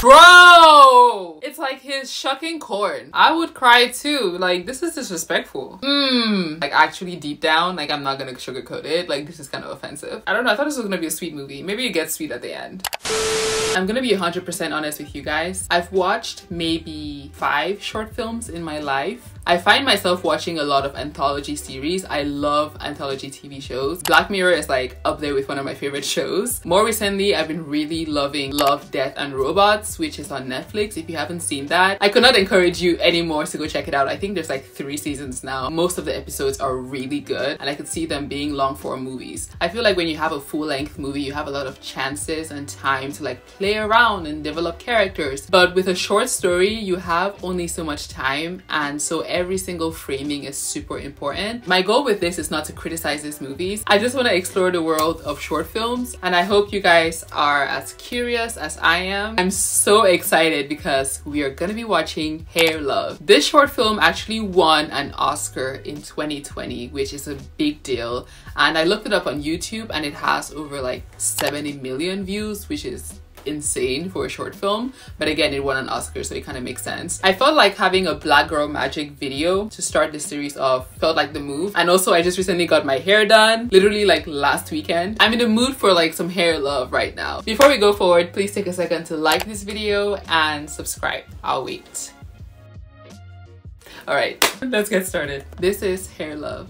Bro! Like his shucking corn. I would cry too. Like, this is disrespectful. Mmm. Like, actually, deep down, like, I'm not gonna sugarcoat it. Like, this is kind of offensive. I don't know. I thought this was gonna be a sweet movie. Maybe it gets sweet at the end. I'm gonna be 100% honest with you guys. I've watched maybe five short films in my life. I find myself watching a lot of anthology series. I love anthology TV shows. Black Mirror is like up there with one of my favorite shows. More recently, I've been really loving Love, Death and Robots, which is on Netflix. If you haven't seen that, I could not encourage you anymore to go check it out. I think there's like three seasons now. Most of the episodes are really good and I could see them being long form movies. I feel like when you have a full length movie, you have a lot of chances and time to like play around and develop characters. But with a short story, you have only so much time and so every single framing is super important. My goal with this is not to criticize these movies. I just want to explore the world of short films and I hope you guys are as curious as I am. I'm so excited because we are gonna be watching Hair Love. This short film actually won an Oscar in 2020, which is a big deal. And I looked it up on YouTube and it has over like 70 million views, which is insane for a short film but again it won an oscar so it kind of makes sense. I felt like having a black girl magic video to start the series off felt like the move and also i just recently got my hair done literally like last weekend. I'm in the mood for like some hair love right now. Before we go forward please take a second to like this video and subscribe. I'll wait. All right let's get started. This is hair love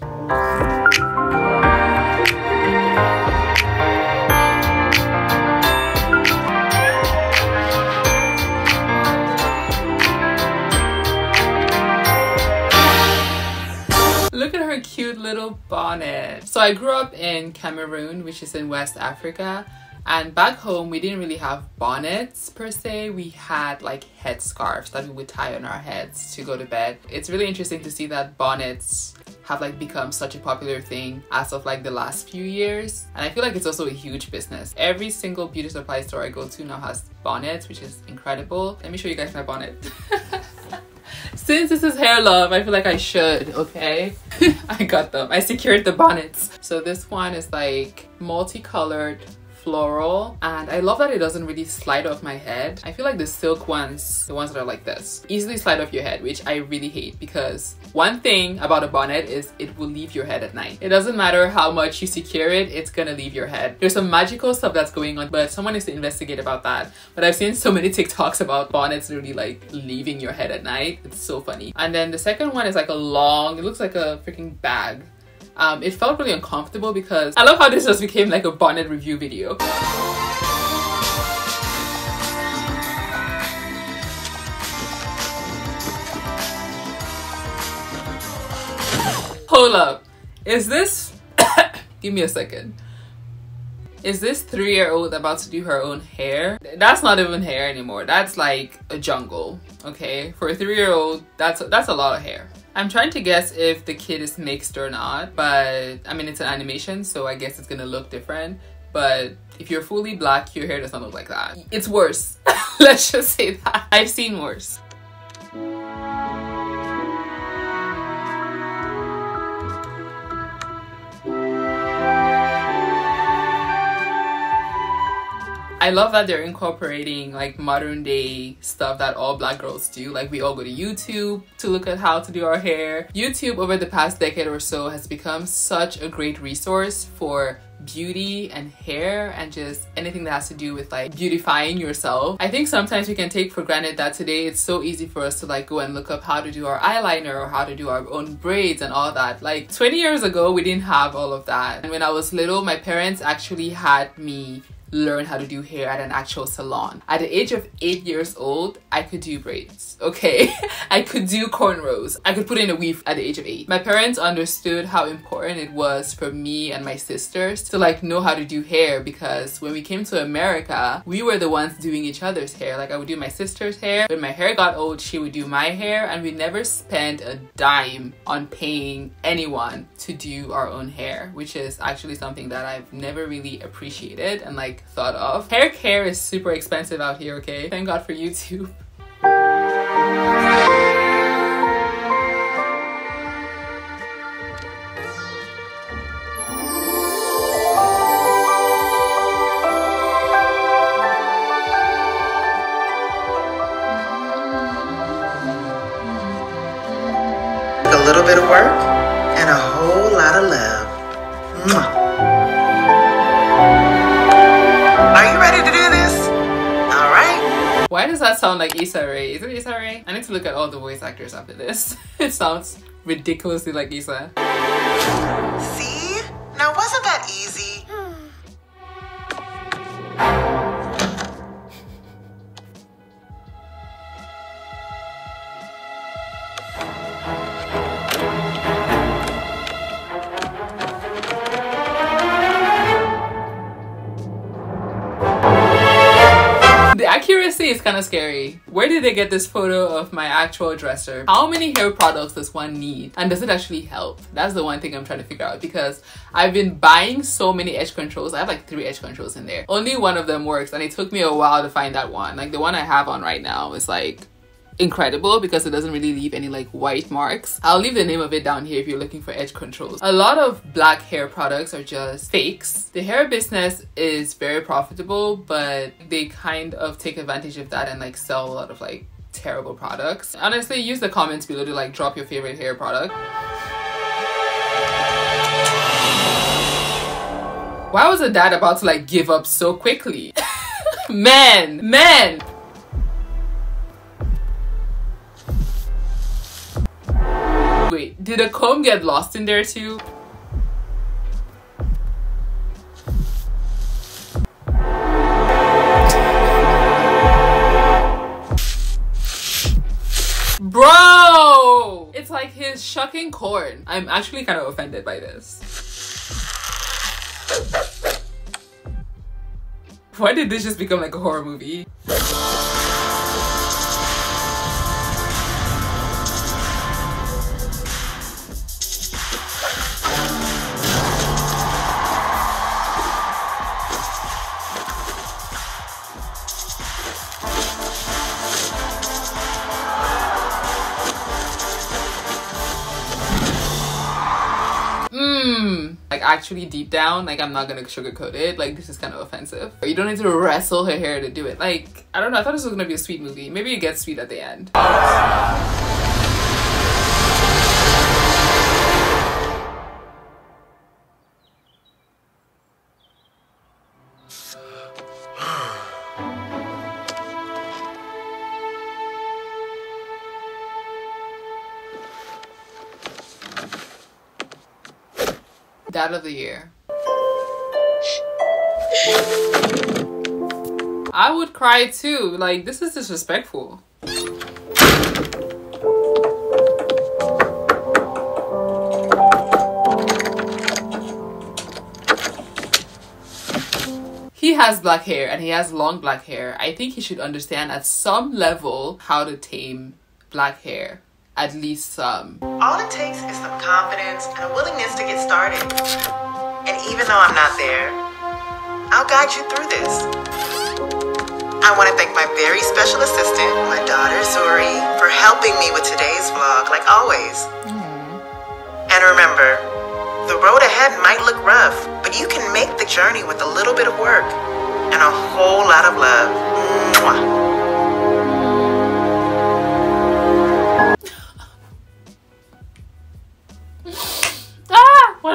little bonnet. So I grew up in Cameroon, which is in West Africa. And back home, we didn't really have bonnets per se. We had like headscarves that we would tie on our heads to go to bed. It's really interesting to see that bonnets have like become such a popular thing as of like the last few years. And I feel like it's also a huge business. Every single beauty supply store I go to now has bonnets, which is incredible. Let me show you guys my bonnet. Since this is hair love, I feel like I should, okay? I got them. I secured the bonnets. So this one is like multicolored floral and I love that it doesn't really slide off my head. I feel like the silk ones, the ones that are like this, easily slide off your head which I really hate because one thing about a bonnet is it will leave your head at night. It doesn't matter how much you secure it, it's gonna leave your head. There's some magical stuff that's going on but someone needs to investigate about that. But I've seen so many TikToks about bonnets really like leaving your head at night. It's so funny. And then the second one is like a long, it looks like a freaking bag um, it felt really uncomfortable because I love how this just became like a bonnet review video. Hold up. Is this... Give me a second. Is this three-year-old about to do her own hair? That's not even hair anymore. That's like a jungle, okay? For a three-year-old, that's, that's a lot of hair. I'm trying to guess if the kid is mixed or not, but I mean, it's an animation, so I guess it's gonna look different. But if you're fully black, your hair does not look like that. It's worse. Let's just say that. I've seen worse. I love that they're incorporating like modern day stuff that all black girls do. Like we all go to YouTube to look at how to do our hair. YouTube over the past decade or so has become such a great resource for beauty and hair and just anything that has to do with like beautifying yourself. I think sometimes we can take for granted that today it's so easy for us to like go and look up how to do our eyeliner or how to do our own braids and all that. Like 20 years ago, we didn't have all of that. And when I was little, my parents actually had me learn how to do hair at an actual salon. At the age of eight years old, I could do braids, okay? I could do cornrows. I could put in a weave at the age of eight. My parents understood how important it was for me and my sisters to like know how to do hair because when we came to America, we were the ones doing each other's hair. Like I would do my sister's hair. When my hair got old, she would do my hair and we never spent a dime on paying anyone to do our own hair, which is actually something that I've never really appreciated and like thought of. Hair care is super expensive out here, okay? Thank God for YouTube. Issa Rae? Is it Issa Rae? I need to look at all the voice actors after this. it sounds ridiculously like Issa. See? Now, wasn't accuracy is kind of scary. Where did they get this photo of my actual dresser? How many hair products does one need? And does it actually help? That's the one thing I'm trying to figure out because I've been buying so many edge controls. I have like three edge controls in there. Only one of them works and it took me a while to find that one. Like the one I have on right now is like incredible because it doesn't really leave any like white marks. I'll leave the name of it down here if you're looking for edge controls. A lot of black hair products are just fakes. The hair business is very profitable, but they kind of take advantage of that and like sell a lot of like terrible products. Honestly, use the comments below to like drop your favorite hair product. Why was the dad about to like give up so quickly? man, man. Wait, did a comb get lost in there too? Bro! It's like he's shucking corn. I'm actually kind of offended by this. Why did this just become like a horror movie? Actually deep down, like I'm not gonna sugarcoat it. Like this is kind of offensive. You don't need to wrestle her hair to do it. Like, I don't know, I thought this was gonna be a sweet movie. Maybe it gets sweet at the end. Of the year. I would cry too. Like, this is disrespectful. He has black hair and he has long black hair. I think he should understand at some level how to tame black hair. At least some. All it takes is some confidence and a willingness to get started. And even though I'm not there, I'll guide you through this. I want to thank my very special assistant, my daughter Zuri, for helping me with today's vlog, like always. Mm-hmm. And remember, the road ahead might look rough, but you can make the journey with a little bit of work and a whole lot of love. Mwah.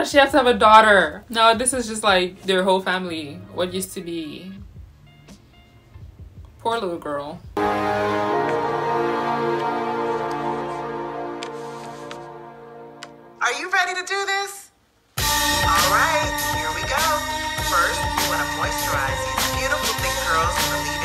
Does she have to have a daughter? No, this is just like their whole family. What used to be. Poor little girl. Are you ready to do this? All right, here we go. First, you want to moisturize these beautiful thick curls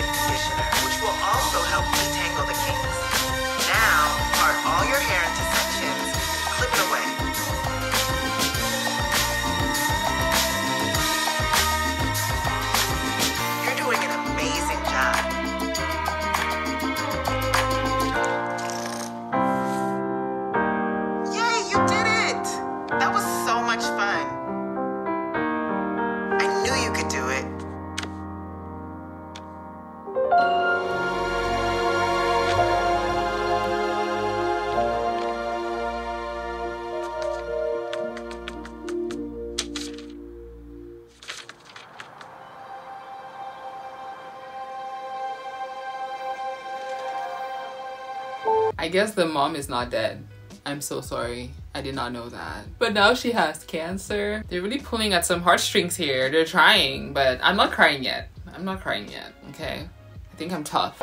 guess the mom is not dead. I'm so sorry. I did not know that. But now she has cancer. They're really pulling at some heartstrings here. They're trying, but I'm not crying yet. I'm not crying yet, okay? I think I'm tough.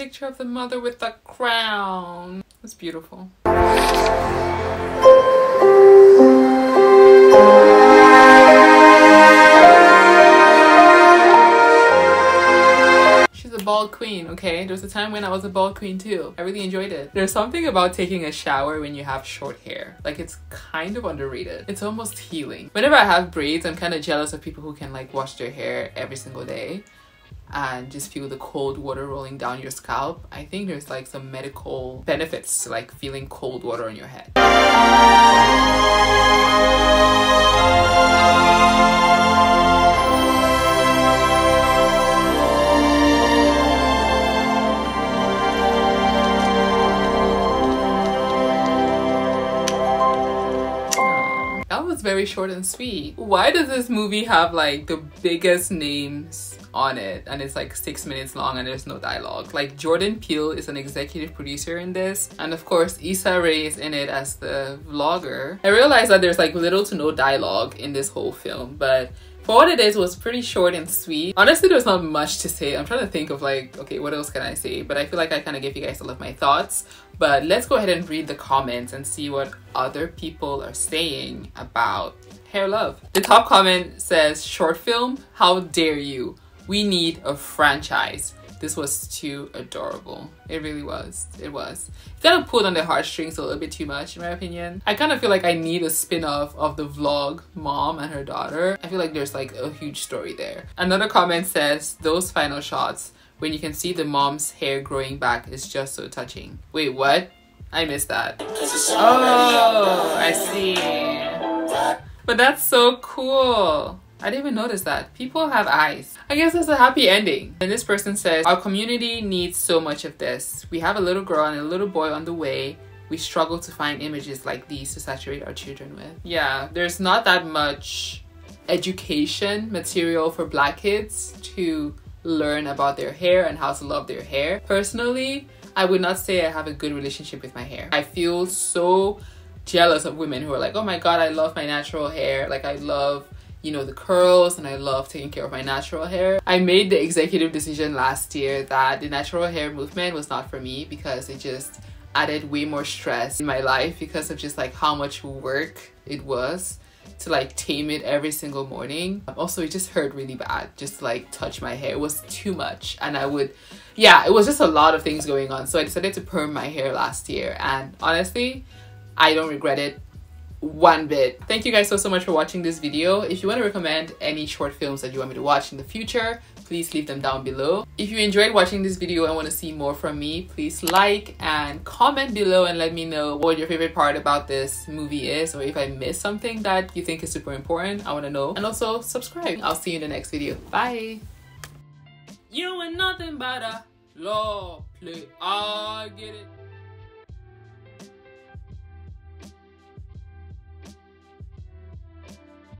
Picture of the mother with the crown. It's beautiful. She's a bald queen, okay? There was a time when I was a bald queen too. I really enjoyed it. There's something about taking a shower when you have short hair. Like it's kind of underrated. It's almost healing. Whenever I have braids, I'm kind of jealous of people who can like wash their hair every single day and just feel the cold water rolling down your scalp. I think there's like some medical benefits to like feeling cold water on your head. Very short and sweet. Why does this movie have like the biggest names on it and it's like six minutes long and there's no dialogue? Like Jordan Peele is an executive producer in this, and of course Issa Rae is in it as the vlogger. I realized that there's like little to no dialogue in this whole film, but for what it is, it was pretty short and sweet. Honestly, there's not much to say. I'm trying to think of like, okay, what else can I say? But I feel like I kind of gave you guys all of my thoughts. But let's go ahead and read the comments and see what other people are saying about Hair Love. The top comment says, short film, how dare you? We need a franchise. This was too adorable. It really was. It was. It kind of pulled on the heartstrings a little bit too much, in my opinion. I kind of feel like I need a spin off of the vlog mom and her daughter. I feel like there's like a huge story there. Another comment says, those final shots when you can see the mom's hair growing back is just so touching. Wait, what? I missed that. Oh, I see. But that's so cool. I didn't even notice that. People have eyes. I guess that's a happy ending. And this person says, Our community needs so much of this. We have a little girl and a little boy on the way. We struggle to find images like these to saturate our children with. Yeah, there's not that much education material for black kids to learn about their hair and how to love their hair. Personally, I would not say I have a good relationship with my hair. I feel so jealous of women who are like, oh my god, I love my natural hair. Like, I love, you know, the curls and I love taking care of my natural hair. I made the executive decision last year that the natural hair movement was not for me because it just added way more stress in my life because of just like how much work it was to like tame it every single morning. Also, it just hurt really bad just like touch my hair. It was too much and I would yeah, it was just a lot of things going on. So I decided to perm my hair last year and honestly, I don't regret it one bit. Thank you guys so, so much for watching this video. If you want to recommend any short films that you want me to watch in the future, please leave them down below. If you enjoyed watching this video and want to see more from me, please like and comment below and let me know what your favorite part about this movie is or if I missed something that you think is super important, I want to know. And also subscribe. I'll see you in the next video. Bye! You ain't nothing but a law play. I get it.